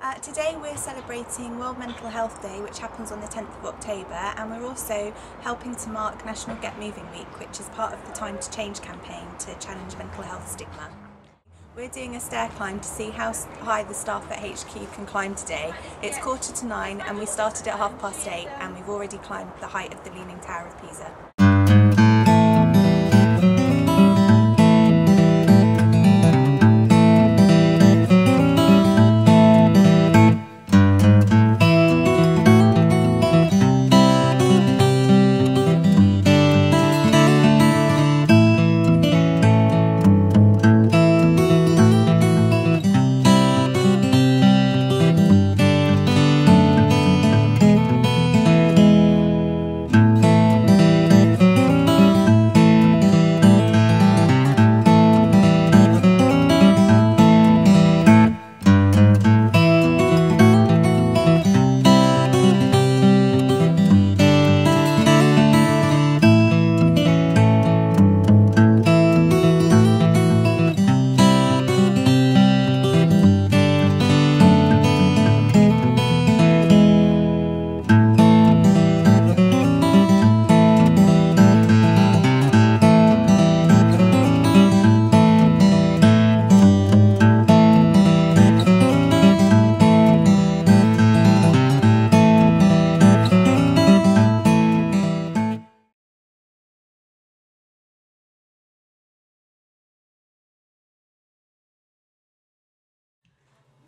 Uh, today we're celebrating World Mental Health Day which happens on the 10th of October and we're also helping to mark National Get Moving Week which is part of the Time to Change campaign to challenge mental health stigma. We're doing a stair climb to see how high the staff at HQ can climb today. It's quarter to nine and we started at half past eight and we've already climbed the height of the Leaning Tower of Pisa.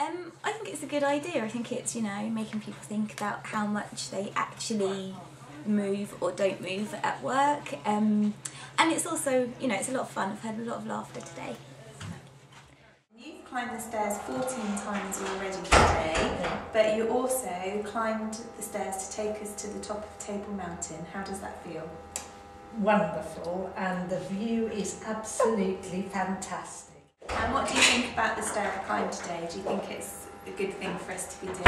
Um, I think it's a good idea. I think it's, you know, making people think about how much they actually move or don't move at work. Um, and it's also, you know, it's a lot of fun. I've had a lot of laughter today. You've climbed the stairs 14 times already today, but you also climbed the stairs to take us to the top of Table Mountain. How does that feel? Wonderful, and the view is absolutely fantastic. And what do you think about the stair climb today? Do you think it's a good thing for us to be doing?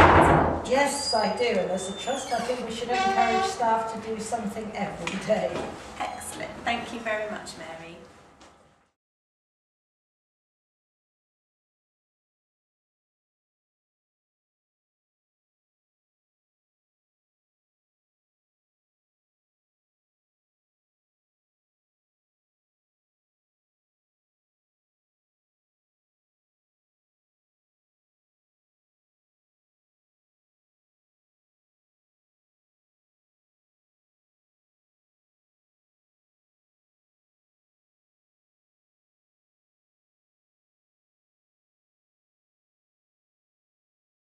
Yes, I do, and as a trust, I think we should encourage staff to do something every day. Excellent. Thank you very much, Mary.